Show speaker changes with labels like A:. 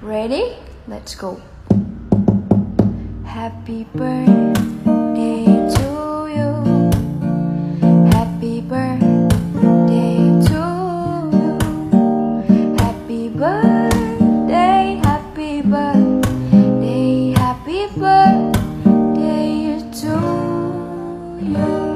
A: Ready? Let's go. Happy birthday to you. Happy birthday to you. Happy birthday, happy birthday, happy birthday to you.